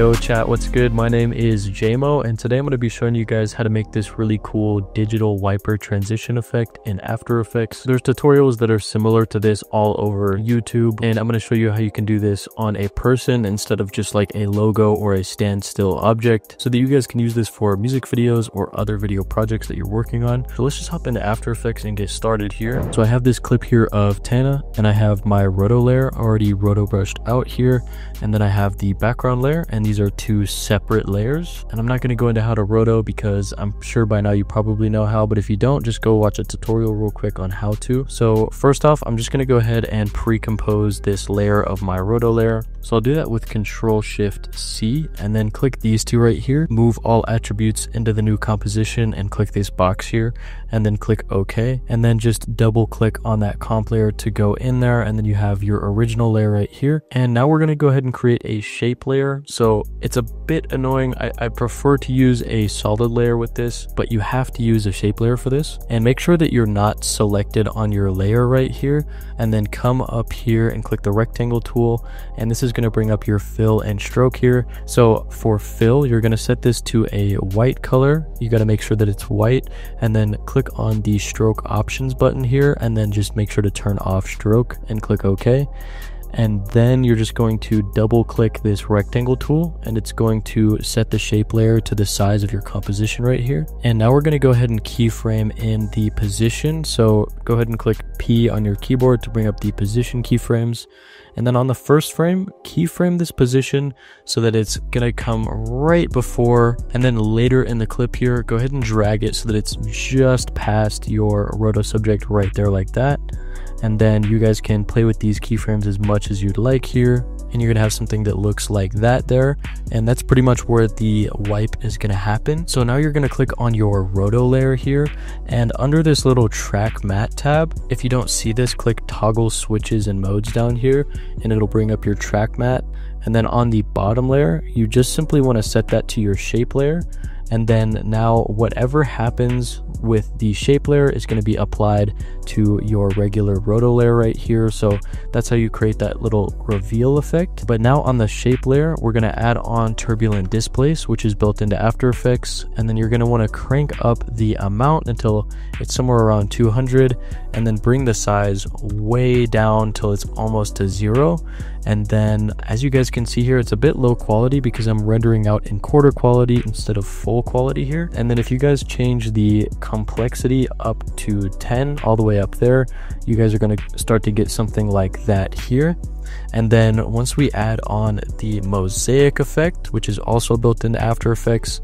Yo chat, what's good? My name is Jamo and today I'm going to be showing you guys how to make this really cool digital wiper transition effect in After Effects. There's tutorials that are similar to this all over YouTube and I'm going to show you how you can do this on a person instead of just like a logo or a standstill object so that you guys can use this for music videos or other video projects that you're working on. So let's just hop into After Effects and get started here. So I have this clip here of Tana and I have my roto layer already roto brushed out here and then I have the background layer and these are two separate layers and I'm not going to go into how to roto because I'm sure by now you probably know how but if you don't just go watch a tutorial real quick on how to. So first off I'm just going to go ahead and pre-compose this layer of my roto layer. So I'll do that with control shift C and then click these two right here move all attributes into the new composition and click this box here and then click OK and then just double click on that comp layer to go in there and then you have your original layer right here. And now we're going to go ahead and create a shape layer. So it's a bit annoying. I, I prefer to use a solid layer with this but you have to use a shape layer for this. And make sure that you're not selected on your layer right here and then come up here and click the rectangle tool. And this is going to bring up your fill and stroke here. So for fill you're going to set this to a white color. You got to make sure that it's white and then click on the stroke options button here and then just make sure to turn off stroke and click OK and then you're just going to double click this rectangle tool and it's going to set the shape layer to the size of your composition right here. And now we're going to go ahead and keyframe in the position. So go ahead and click P on your keyboard to bring up the position keyframes. And then on the first frame keyframe this position so that it's going to come right before. And then later in the clip here go ahead and drag it so that it's just past your roto subject right there like that and then you guys can play with these keyframes as much as you'd like here and you're gonna have something that looks like that there and that's pretty much where the wipe is gonna happen. So now you're gonna click on your roto layer here and under this little track matte tab if you don't see this click toggle switches and modes down here and it'll bring up your track matte and then on the bottom layer you just simply want to set that to your shape layer and then now whatever happens with the shape layer is going to be applied to your regular roto layer right here. So that's how you create that little reveal effect. But now on the shape layer we're going to add on turbulent displace which is built into after effects. And then you're going to want to crank up the amount until it's somewhere around 200 and then bring the size way down till it's almost to zero and then as you guys can see here it's a bit low quality because i'm rendering out in quarter quality instead of full quality here. And then if you guys change the complexity up to 10 all the way up there you guys are going to start to get something like that here. And then once we add on the mosaic effect, which is also built into After Effects,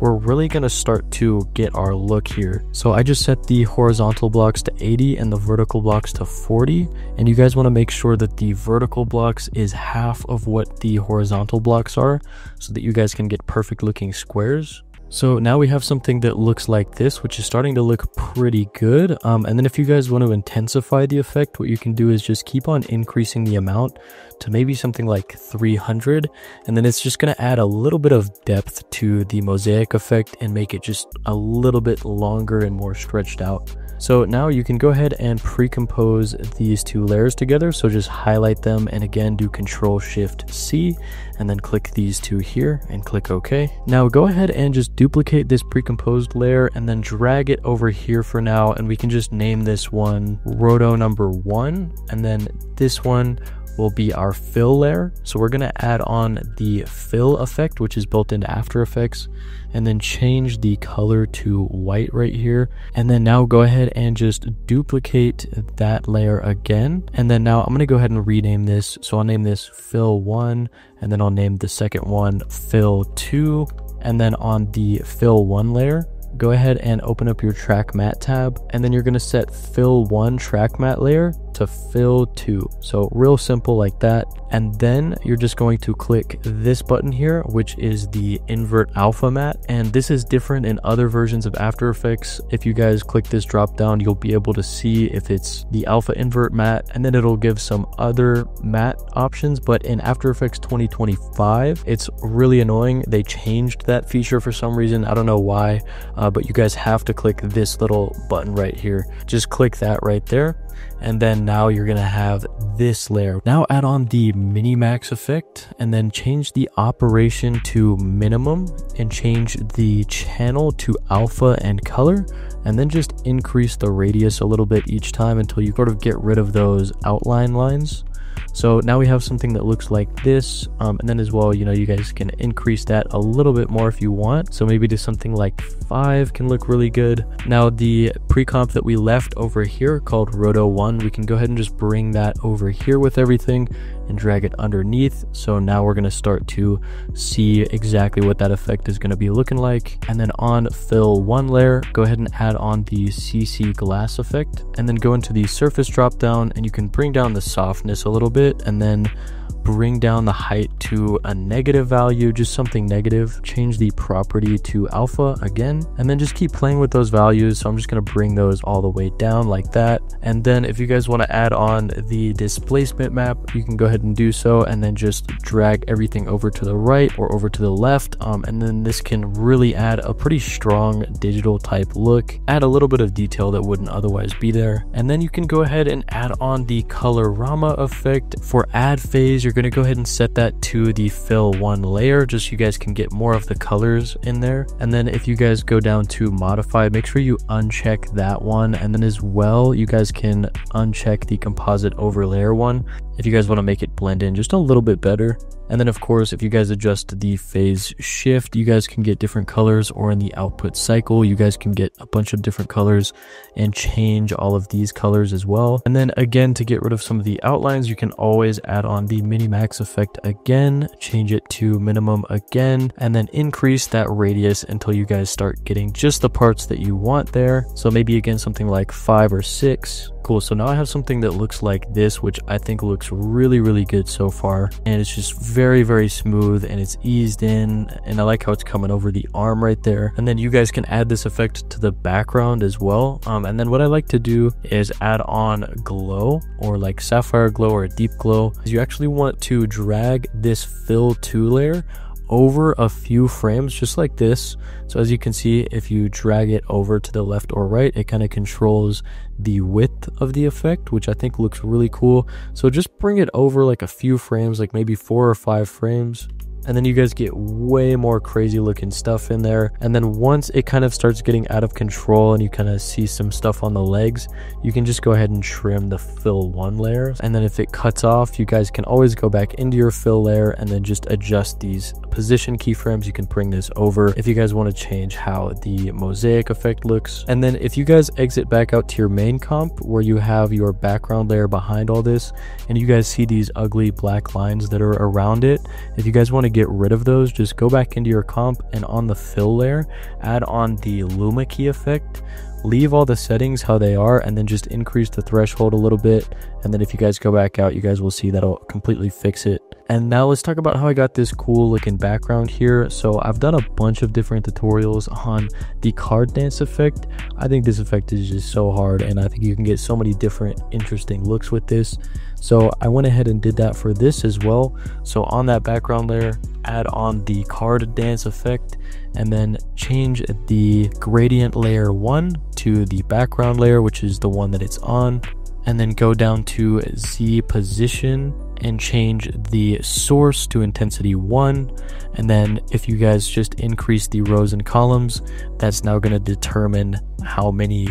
we're really going to start to get our look here. So I just set the horizontal blocks to 80 and the vertical blocks to 40. And you guys want to make sure that the vertical blocks is half of what the horizontal blocks are so that you guys can get perfect looking squares. So now we have something that looks like this, which is starting to look pretty good. Um, and then if you guys want to intensify the effect, what you can do is just keep on increasing the amount to maybe something like 300. And then it's just going to add a little bit of depth to the mosaic effect and make it just a little bit longer and more stretched out. So now you can go ahead and pre-compose these two layers together. So just highlight them and again do control shift C and then click these two here and click OK. Now go ahead and just duplicate this pre-composed layer and then drag it over here for now. And we can just name this one roto number one and then this one will be our fill layer. So we're to add on the fill effect, which is built into After Effects, and then change the color to white right here. And then now go ahead and just duplicate that layer again. And then now I'm to go ahead and rename this. So I'll name this fill one, and then I'll name the second one fill two. And then on the fill one layer, go ahead and open up your track matte tab and then you're going to set fill one track matte layer to fill two. So real simple like that. And then you're just going to click this button here, which is the invert alpha matte. And this is different in other versions of After Effects. If you guys click this drop down, you'll be able to see if it's the alpha invert matte and then it'll give some other matte options. But in After Effects 2025, it's really annoying. They changed that feature for some reason. I don't know why, uh, but you guys have to click this little button right here. Just click that right there and then now you're gonna have this layer. Now add on the Minimax effect and then change the operation to minimum and change the channel to alpha and color and then just increase the radius a little bit each time until you sort of get rid of those outline lines. So now we have something that looks like this. Um, and then as well, you know, you guys can increase that a little bit more if you want. So maybe to something like five can look really good. Now the pre-comp that we left over here called Roto 1, we can go ahead and just bring that over here with everything and drag it underneath. So now we're going to start to see exactly what that effect is going to be looking like. And then on fill one layer, go ahead and add on the CC glass effect and then go into the surface drop down and you can bring down the softness a little bit and then bring down the height to a negative value, just something negative. Change the property to alpha again, and then just keep playing with those values. So I'm just gonna bring those all the way down like that. And then if you guys wanna add on the displacement map, you can go ahead and do so, and then just drag everything over to the right or over to the left. Um, and then this can really add a pretty strong digital type look, add a little bit of detail that wouldn't otherwise be there. And then you can go ahead and add on the colorama effect for add phase you're going to go ahead and set that to the fill one layer just so you guys can get more of the colors in there. And then if you guys go down to modify, make sure you uncheck that one. And then as well, you guys can uncheck the composite over layer one if you guys want to make it blend in just a little bit better. And then of course, if you guys adjust the phase shift, you guys can get different colors or in the output cycle, you guys can get a bunch of different colors and change all of these colors as well. And then again, to get rid of some of the outlines, you can always add on the mini max effect again, change it to minimum again, and then increase that radius until you guys start getting just the parts that you want there. So maybe again, something like five or six cool so now i have something that looks like this which i think looks really really good so far and it's just very very smooth and it's eased in and i like how it's coming over the arm right there. And then you guys can add this effect to the background as well. Um, and then what i like to do is add on glow or like sapphire glow or deep glow you actually want to drag this fill 2 layer over a few frames just like this. So as you can see if you drag it over to the left or right it kind of controls the width of the effect which i think looks really cool. So just bring it over like a few frames like maybe four or five frames and then you guys get way more crazy looking stuff in there. And then once it kind of starts getting out of control and you kind of see some stuff on the legs you can just go ahead and trim the fill one layer. And then if it cuts off you guys can always go back into your fill layer and then just adjust these position keyframes you can bring this over if you guys want to change how the mosaic effect looks. And then if you guys exit back out to your main comp where you have your background layer behind all this and you guys see these ugly black lines that are around it if you guys want to get rid of those, just go back into your comp and on the fill layer, add on the Luma key effect, leave all the settings how they are and then just increase the threshold a little bit. And then if you guys go back out you guys will see that'll completely fix it. And now let's talk about how I got this cool looking background here. So I've done a bunch of different tutorials on the card dance effect. I think this effect is just so hard and I think you can get so many different interesting looks with this. So I went ahead and did that for this as well. So on that background layer add on the card dance effect and then change the gradient layer 1 to the background layer which is the one that it's on and then go down to Z position and change the source to intensity 1 and then if you guys just increase the rows and columns that's now going to determine how many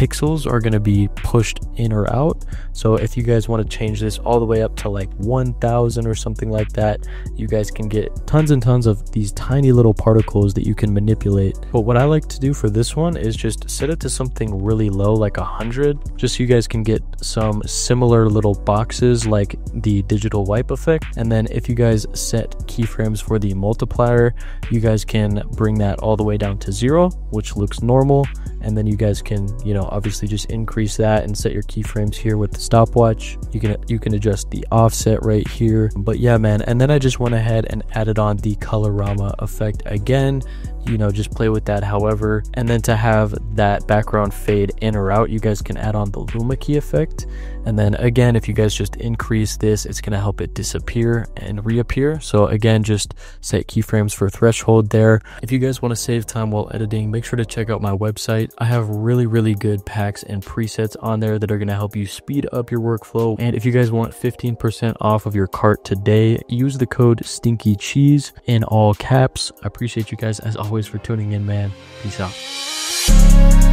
pixels are going to be pushed in or out. So if you guys want to change this all the way up to like 1000 or something like that, you guys can get tons and tons of these tiny little particles that you can manipulate. But what I like to do for this one is just set it to something really low, like 100, just so you guys can get some similar little boxes like the digital wipe effect. And then if you guys set keyframes for the multiplier, you guys can bring that all the way down to zero, which looks normal and then you guys can you know obviously just increase that and set your keyframes here with the stopwatch. You can you can adjust the offset right here. But yeah man and then i just went ahead and added on the colorama effect again you know, just play with that however. And then to have that background fade in or out, you guys can add on the Luma key effect. And then again, if you guys just increase this, it's going to help it disappear and reappear. So again, just set keyframes for threshold there. If you guys want to save time while editing, make sure to check out my website. I have really, really good packs and presets on there that are going to help you speed up your workflow. And if you guys want 15% off of your cart today, use the code stinky cheese in all caps. I appreciate you guys as always, for tuning in, man. Peace out.